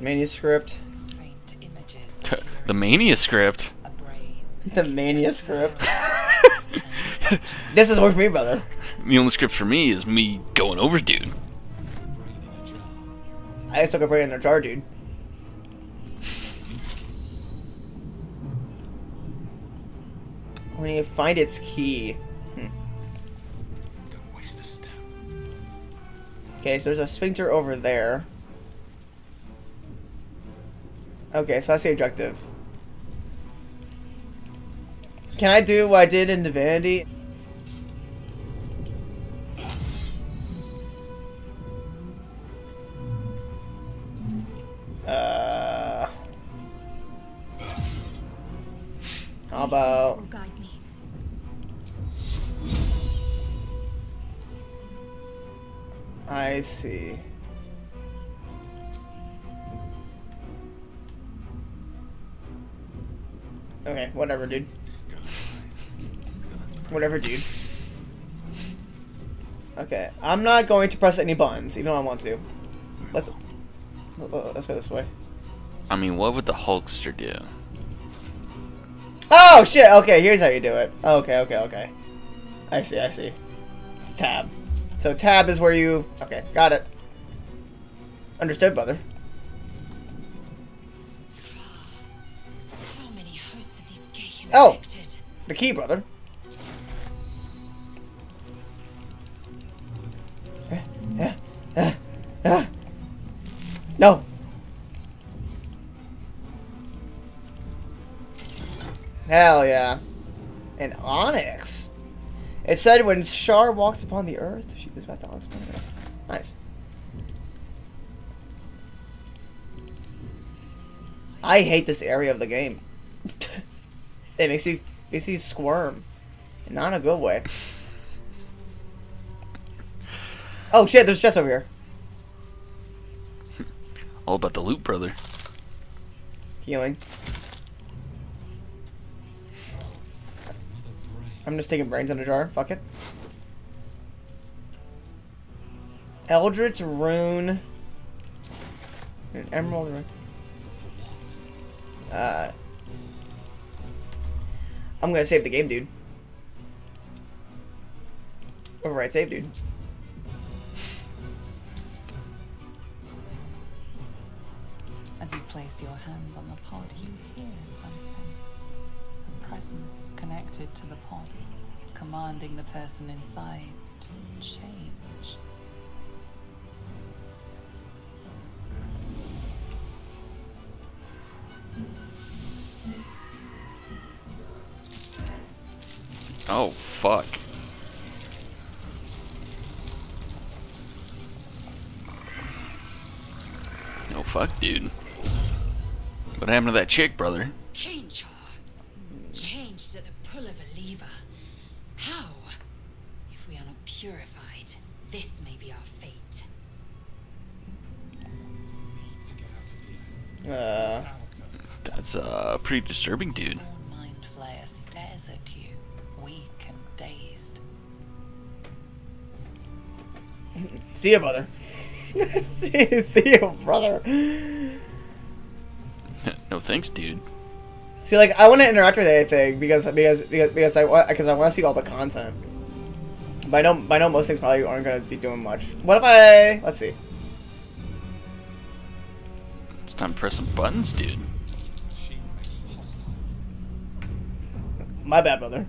manuscript. The mania script. a brain. The manuscript. this is work for me, brother. The only script for me is me going over, dude. I just took a brain in a jar, dude. When you find its key. Hmm. Don't waste a step. Okay, so there's a sphincter over there. Okay, so that's the objective. Can I do what I did in Divinity? Uh, Whatever, dude. Okay, I'm not going to press any buttons, even though I want to. Let's uh, let's go this way. I mean, what would the Hulkster do? Oh shit! Okay, here's how you do it. Okay, okay, okay. I see, I see. It's tab. So tab is where you. Okay, got it. Understood, brother. How many hosts of these gay Oh. The key, brother. No. Hell yeah. An onyx. It said when Shar walks upon the earth, she goes back to onyx. Nice. I hate this area of the game. it makes me makes me squirm, not in a good way. Oh shit! There's chest over here. All about the loot, brother. Healing. I'm just taking brains in a jar. Fuck it. Eldritch rune. An emerald rune. Uh, I'm gonna save the game, dude. Override save, dude. Place your hand on the pod, you hear something. A presence connected to the pod, commanding the person inside to change. Oh, fuck. Oh, fuck, dude. What happened to that chick, brother? Change her. Changed at the pull of a lever. How? If we are not purified, this may be our fate. To get out of here. Uh, That's, uh, pretty disturbing, dude. Your mind flayer stares at you, weak and dazed. see ya, brother. see, see ya, brother. No thanks, dude. See, like, I want to interact with anything because because because, because I want because I want to see all the content. But I know, but I know most things probably aren't going to be doing much. What if I? Let's see. It's time to press some buttons, dude. Machine made hostile. My bad, brother.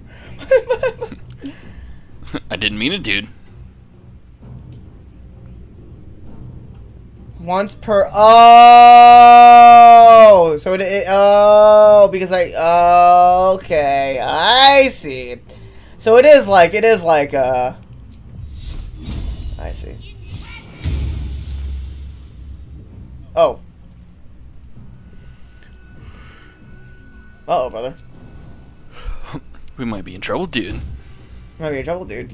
I didn't mean it, dude. Once per. Oh, so it. it oh, because I. Oh, okay, I see. So it is like it is like uh. I see. Oh. Uh oh, brother. We might be in trouble, dude. Might be in trouble, dude.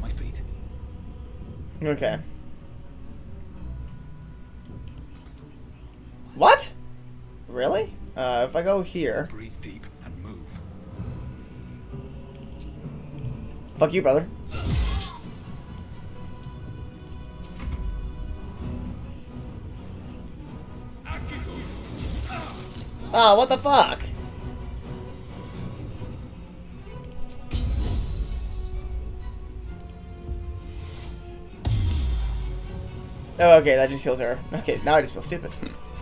My feet. Okay. What? Really? Uh, if I go here. Breathe deep and move. Fuck you, brother. Oh, what the fuck? Oh, okay, that just heals her. Okay, now I just feel stupid.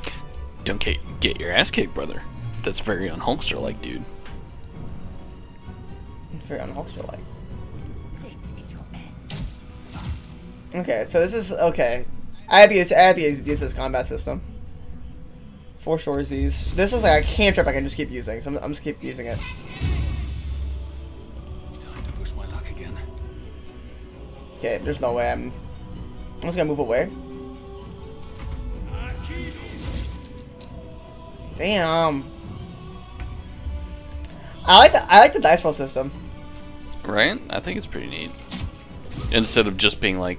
Don't get, get your ass kicked, brother. That's very un-Hulkster like, dude. Very un-Hulkster like. This is your end. Okay, so this is okay. I had to use I had to use, use this combat system. Four shores these. This is like a cantrip I can just keep using, so I'm, I'm just keep using it. Time to push my luck again. Okay, there's no way I'm. I'm just gonna move away. Damn. I like the I like the dice roll system. Right? I think it's pretty neat. Instead of just being like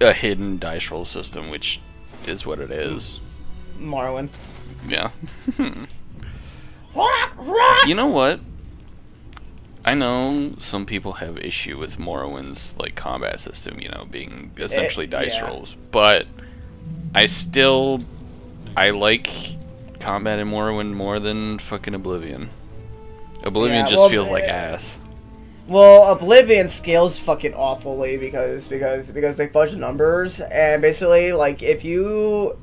a hidden dice roll system, which is what it is. Morrowind. Yeah. you know what? I know some people have issue with Morrowind's like combat system, you know, being eh, essentially dice yeah. rolls, but I still I like combat in Morrowind more than fucking Oblivion. Oblivion Yeah, just well, feels like eh, ass. Well, Oblivion scales fucking awfully because because because they fudge the numbers and basically like if you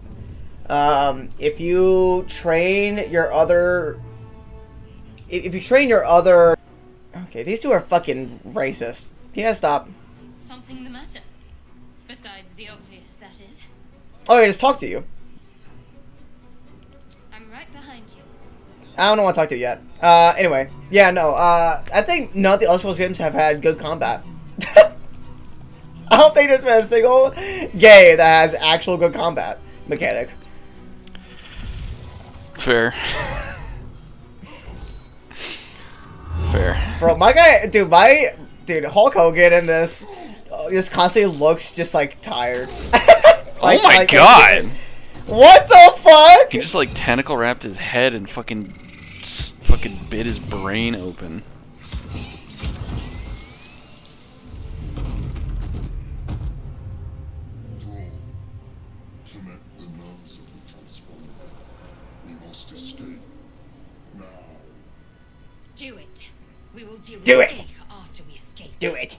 um if you train your other if, if you train your other okay these two are fucking racist. Can you guys stop? Something the matter? Besides the obvious, that is. Oh, I just talk to you. I don't want to talk to you yet. Uh, anyway, yeah, no. Uh, I think none of the Elder Scrolls games have had good combat. I don't think there's been a single game that has actual good combat mechanics. Fair. Fair. Bro, my guy, dude, my dude, Hulk Hogan in this uh, just constantly looks just like tired. Like- oh my like- god! What the fuck? He just like tentacle wrapped his head and fucking fucking bit his brain open. Draw. Connect the nerves of the transponder. We must escape. Now. Do it. We will deal Do it. Gake after we escape. Do it.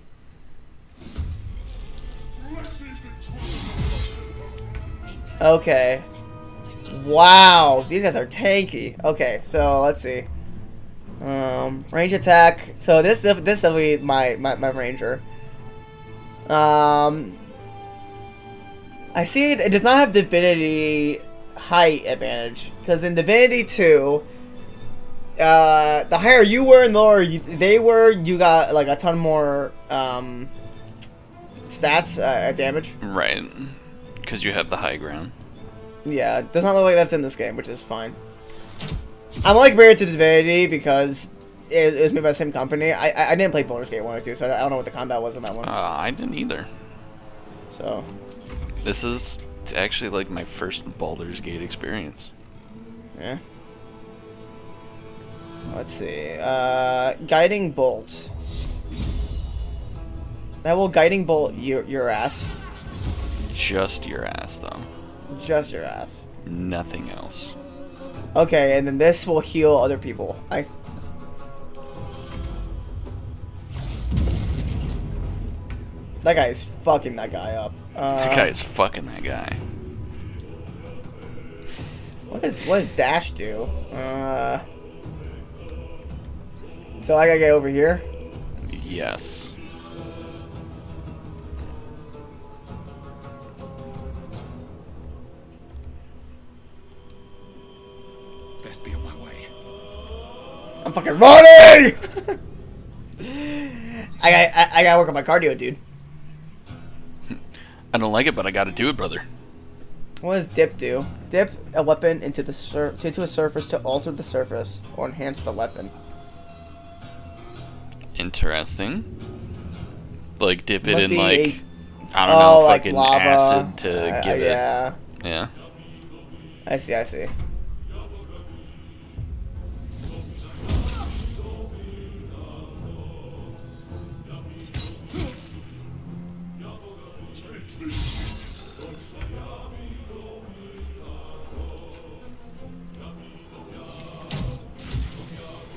Okay. Wow, these guys are tanky. Okay, so let's see. Um, range attack. So this this this will be my, my my ranger. Um, I see it. It does not have divinity height advantage because in Divinity Two, uh, the higher you were and the lower you, they were, you got like a ton more um stats uh, damage. Right. Because you have the high ground. Yeah, it does not look like that's in this game, which is fine. I'm like married to Divinity because it, it was made by the same company. I, I I didn't play Baldur's Gate 1 or 2, so I don't know what the combat was in that one. Uh, I didn't either. So, This is actually like my first Baldur's Gate experience. yeah. Let's see. Uh, Guiding Bolt. That will Guiding Bolt your, your ass. Just your ass, though. Just your ass. Nothing else. Okay, and then this will heal other people. I. That guy is fucking that guy up. Uh, That guy is fucking that guy. What does what does dash do? Uh. So I gotta get over here. Yes. Fucking running. I got I, I gotta work on my cardio, dude. I don't like it, but I gotta do it, brother. What does dip do? Dip a weapon into the sur- into a surface to alter the surface or enhance the weapon. Interesting. Like dip it Must in be like a- I don't oh, know, like fucking lava. acid to Uh, give yeah. it. Yeah. I see. I see.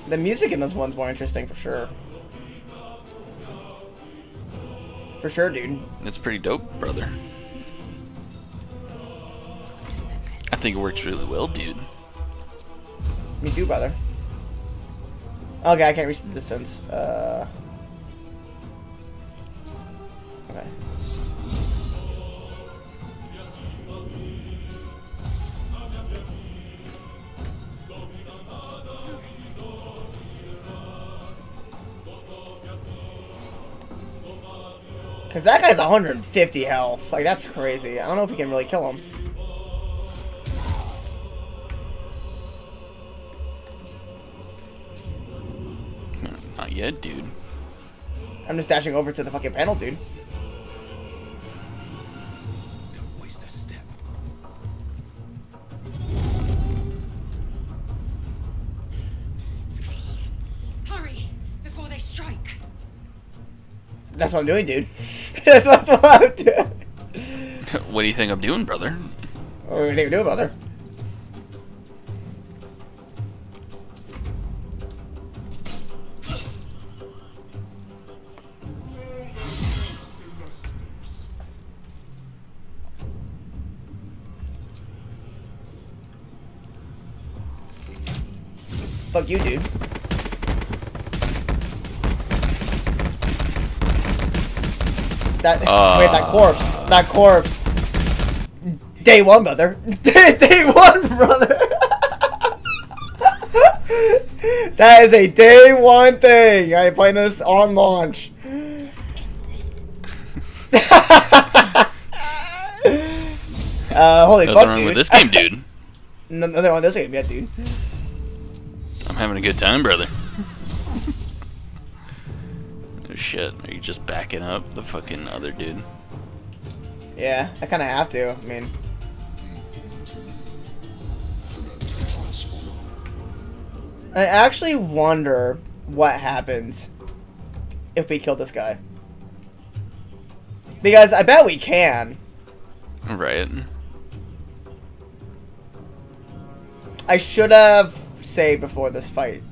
The music in this one's more interesting for sure. For sure, dude. It's pretty dope, brother. I think it works really well, dude. Me too, brother. Okay, I can't reach the distance. Uh. Cause that guy's 150 health. Like that's crazy. I don't know if we can really kill him. Not yet, dude. I'm just dashing over to the fucking panel, dude. Don't waste a step. Hurry before they strike. That's what I'm doing, dude. that's, what I'm do you think I'm doing, brother? What do you think we're doing, brother? Fuck you, dude. That wait, that Uh. corpse, that corpse. Day one, brother. Day, day one, brother. that is a day one thing. I playing this on launch. uh, holy Nothing fuck, wrong dude. with this game, dude. no, nothing wrong with this game yet, dude. I'm having a good time, brother. Shit, are you just backing up the fucking other dude? Yeah, I kind of have to. I mean, I actually wonder what happens if we kill this guy. Because I bet we can. Right. I should have saved before this fight.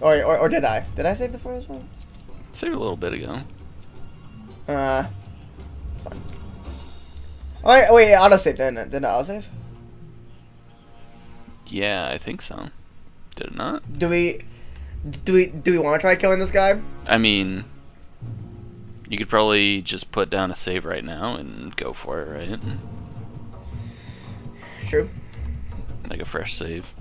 Or, or, or did I? Did I save before this one? Saved a little bit ago. Uh, it's fine. Oh, wait, wait, autosave, didn't it? Didn't it autosave? Yeah, I think so. Did it not? Do we, do we, do we want to try killing this guy? I mean, you could probably just put down a save right now and go for it, right? True. Like a fresh save.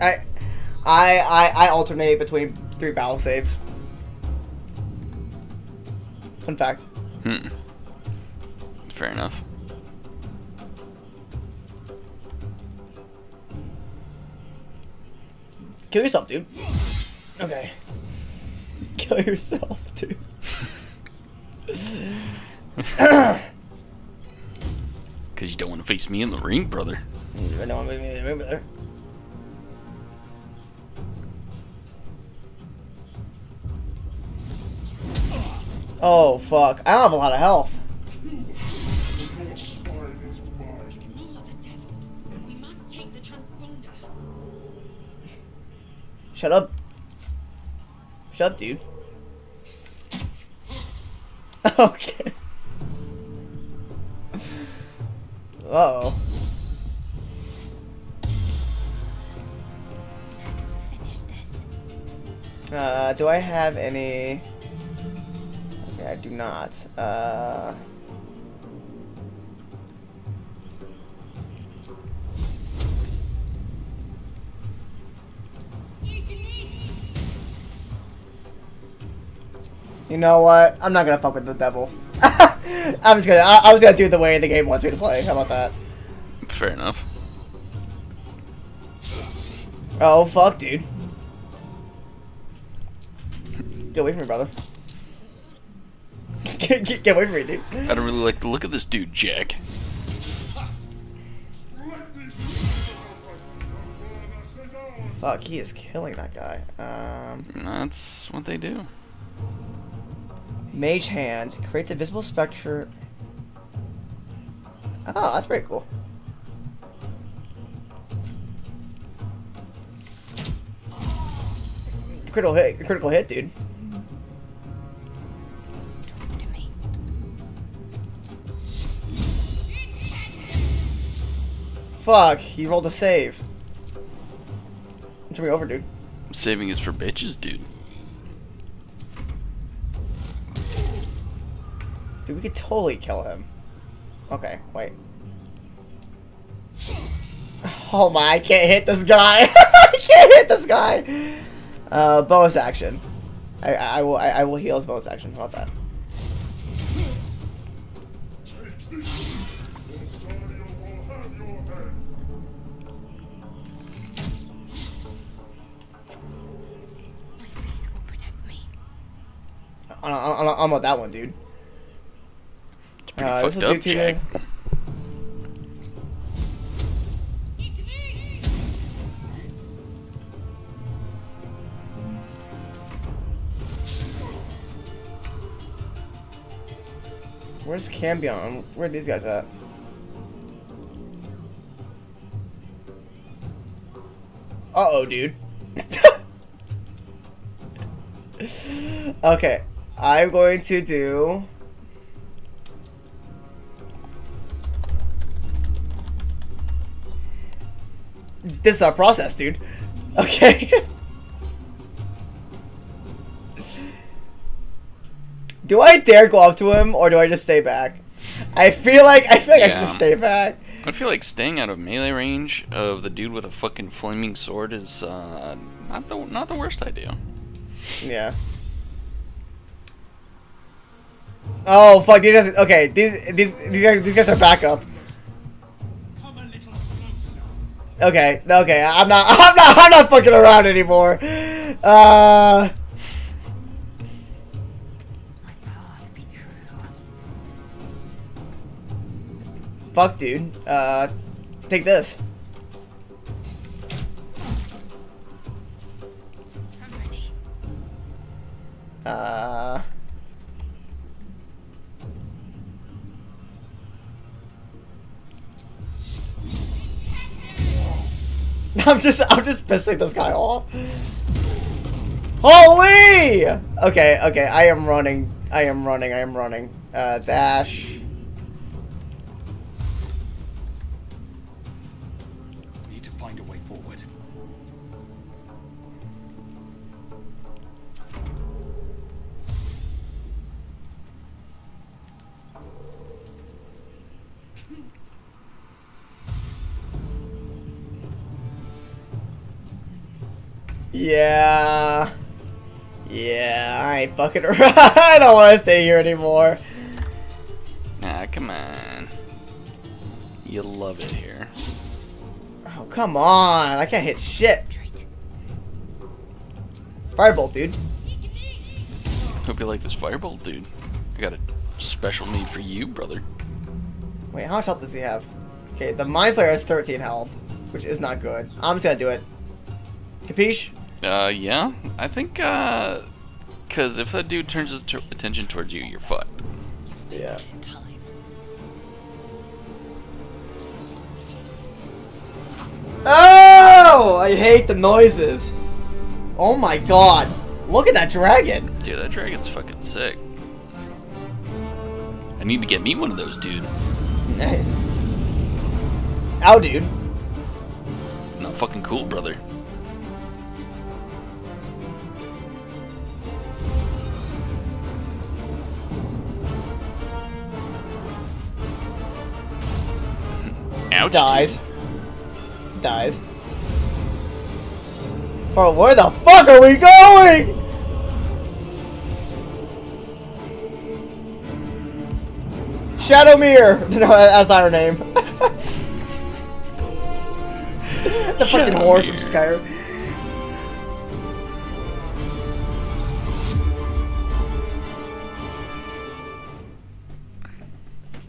I, I, I, I alternate between three battle saves. Fun fact. Hmm. Fair enough. Kill yourself, dude. Okay. Kill yourself, dude. Because you don't want to face me in the ring, brother. I know I'm moving in the room there. Oh fuck! I don't have a lot of health. Shut up. Shut up, dude. okay. Uh oh. Uh, do I have any? I do not. Uh. You know what? I'm not gonna fuck with the devil. I'm just gonna. I, I was gonna do it the way the game wants me to play. How about that? Fair enough. Oh fuck, dude. Get away from me, brother. Get, get, get away from me, dude. I don't really like the look of this dude, Jack. Fuck, he is killing that guy. Um, That's what they do. Mage Hand creates a visible spectre. Oh, that's pretty cool. Critical hit, critical hit, dude. Fuck, he rolled a save. Took me over, dude. Saving is for bitches, dude. Dude, we could totally kill him. Okay, wait. Oh my, I can't hit this guy. I can't hit this guy. Uh, bonus action. I, I I will I, I will heal his bonus action. How about that? I don't, I don't, I don't know about that one, dude. It's pretty Uh, fucked up, Jack. Where's Cambion? Where are these guys at? Uh oh, dude. okay, I'm going to do. This is our process, dude. Okay. do I dare go up to him or do I just stay back? I feel like I feel like I should just stay back. I feel like staying out of melee range of the dude with a fucking flaming sword is uh, not the not the worst idea. Yeah. Oh fuck! These guys. Okay, these these these guys, these guys are backup. Okay, okay. I'm not. I'm not. I'm not fucking around anymore. Uh. Fuck, dude. Uh. Take this. Uh. I'm just I'm just pissing this guy off. Holy! Okay, okay, I am running. I am running. I am running. Uh, dash. Yeah. Yeah, I ain't fucking around. I don't want to stay here anymore. Ah, come on. You love it here. Oh, come on. I can't hit shit. Firebolt, dude. Hope you like this firebolt, dude. I got a special need for you, brother. Wait, how much health does he have? Okay, the Mind Flayer has 13 health, which is not good. I'm just gonna do it. Capiche? Uh, yeah. I think, uh, because if that dude turns his t- attention towards you, you're fucked. Yeah. Oh! I hate the noises. Oh my god. Look at that dragon. Dude, that dragon's fucking sick. I need to get me one of those, dude. Ow, dude. Not fucking cool, brother. Ouch. Dies. dude. Dies. For where the fuck are we going? Shadowmere! No, that's not her name. the fucking horse from Shadowmere. Skyrim.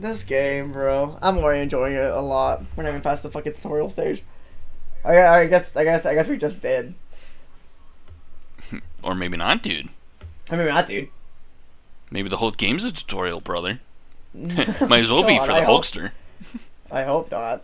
This game, bro. I'm already enjoying it a lot. We're not even past the fucking tutorial stage. I, I guess, I guess, I guess we just did. Or maybe not, dude. I mean, not, dude. Maybe the whole game's a tutorial, brother. Might as well be for I the hope- Hulkster. I hope not.